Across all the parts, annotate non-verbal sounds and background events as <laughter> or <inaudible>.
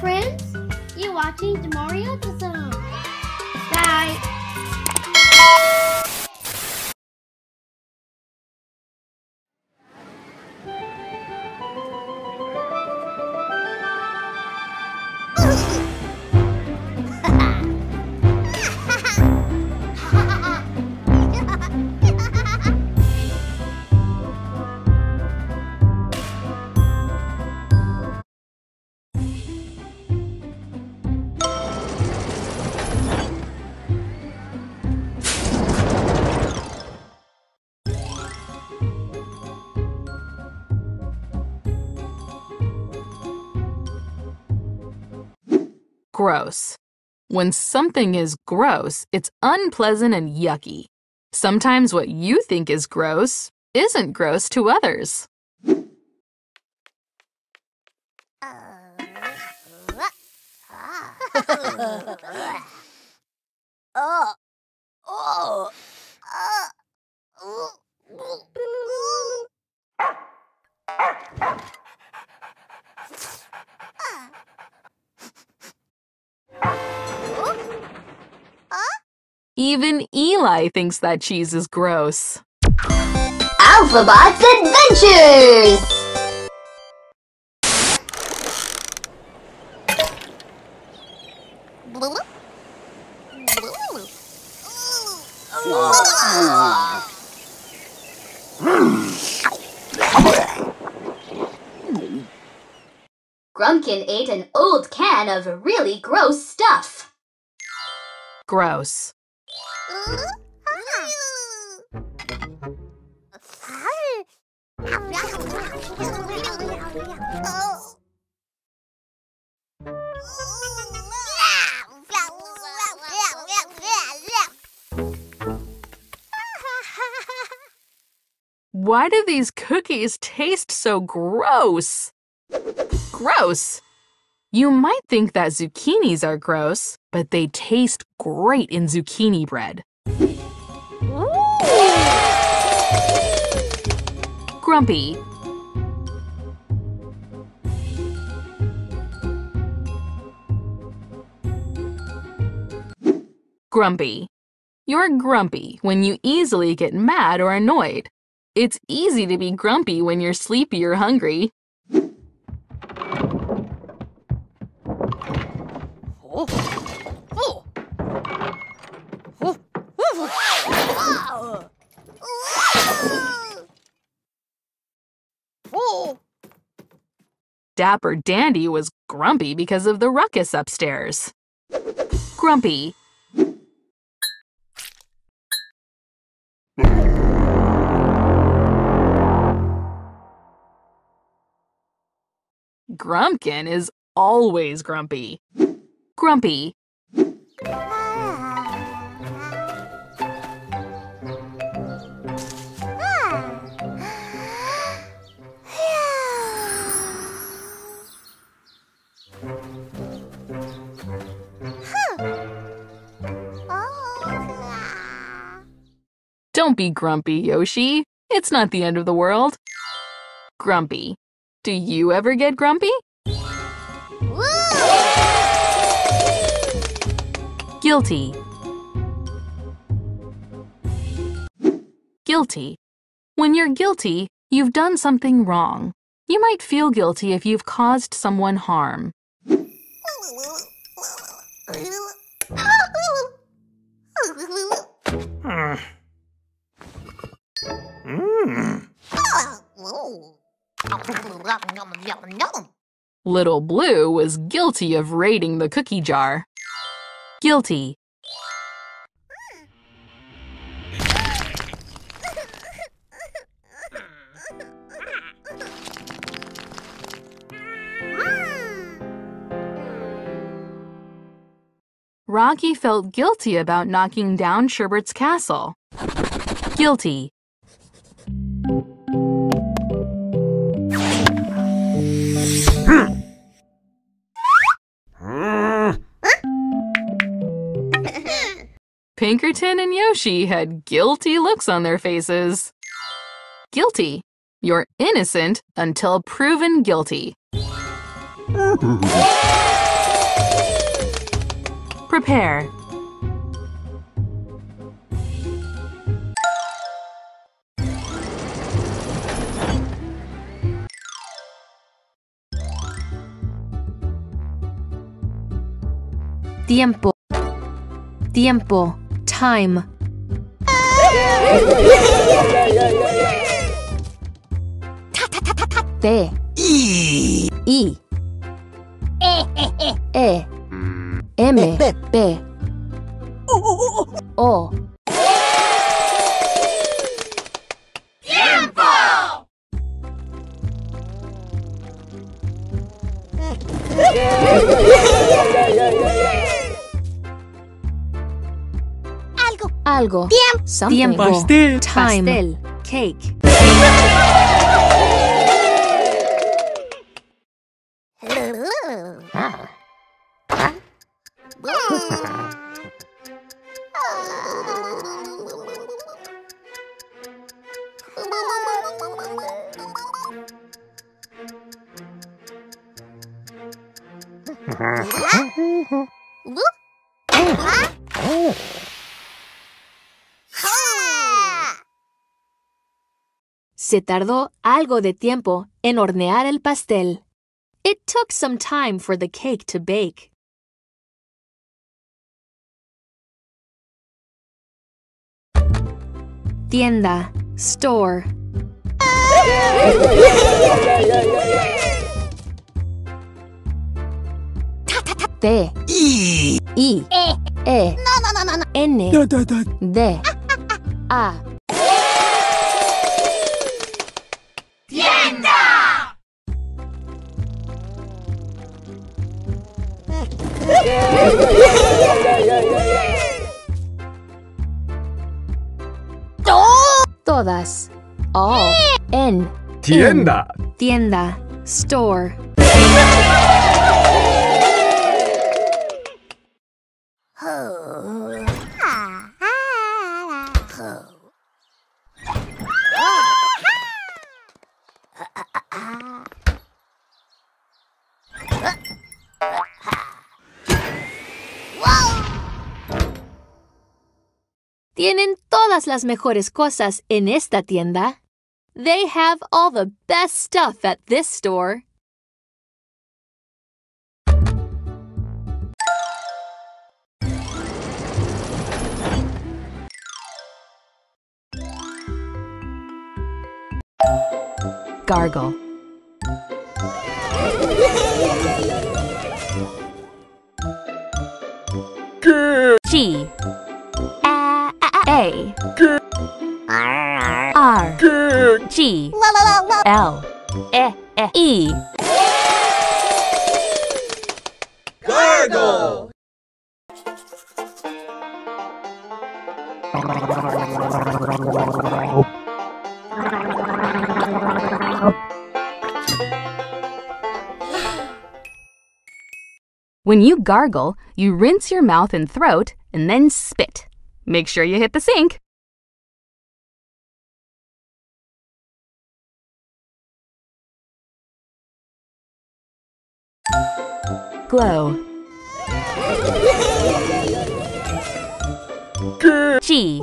Friends. You're watching the Mario Zone. Bye. Gross. When something is gross, it's unpleasant and yucky. Sometimes what you think is gross isn't gross to others. oh, <laughs> Even Eli thinks that cheese is gross. Alphabot's Adventures! Grumpkin ate an old can of really gross stuff. Gross. Why do these cookies taste so gross? Gross! You might think that zucchinis are gross, but they taste great in zucchini bread. Grumpy. Grumpy. You're grumpy when you easily get mad or annoyed. It's easy to be grumpy when you're sleepy or hungry. Oh. Dapper Dandy was grumpy because of the ruckus upstairs. Grumpy. Grumpkin is always grumpy. Grumpy. Don't be grumpy, Yoshi. It's not the end of the world. Grumpy. Do you ever get grumpy? Guilty. Guilty. When you're guilty, you've done something wrong. You might feel guilty if you've caused someone harm. <laughs> Hmm. Little Blue was guilty of raiding the cookie jar. Guilty. Rocky felt guilty about knocking down Sherbert's castle. Guilty. Pinkerton and Yoshi had guilty looks on their faces. Guilty. You're innocent until proven guilty. <laughs> prepare. Tiempo. Tiempo. Time. T. I. E. M. P. O. Algo. Algo. Tiempo. Tiempo. Pastel. Time. Pastel. Cake. Se tardó algo de tiempo en hornear el pastel. It took some time for the cake to bake. Tienda, store. T. I. E. N. Da, da, da. D. A. Todas. All. En. Tienda. Tienda. Store. Tienen todas las mejores cosas en esta tienda. They have all the best stuff at this store. Gargle. G. L. E. E. When you gargle, you rinse your mouth and throat and then spit. Make sure you hit the sink. Glow. G.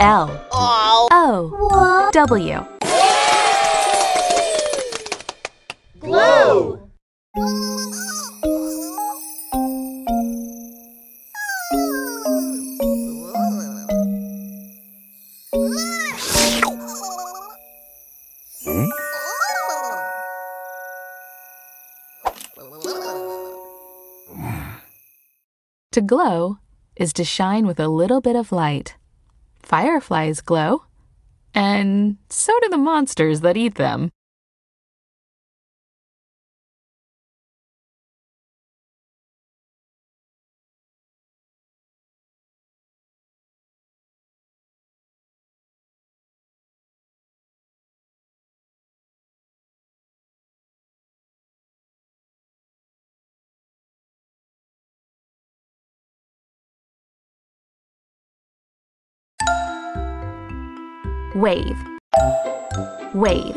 L. O. W. To glow is to shine with a little bit of light. Fireflies glow, and so do the monsters that eat them. Wave. Wave.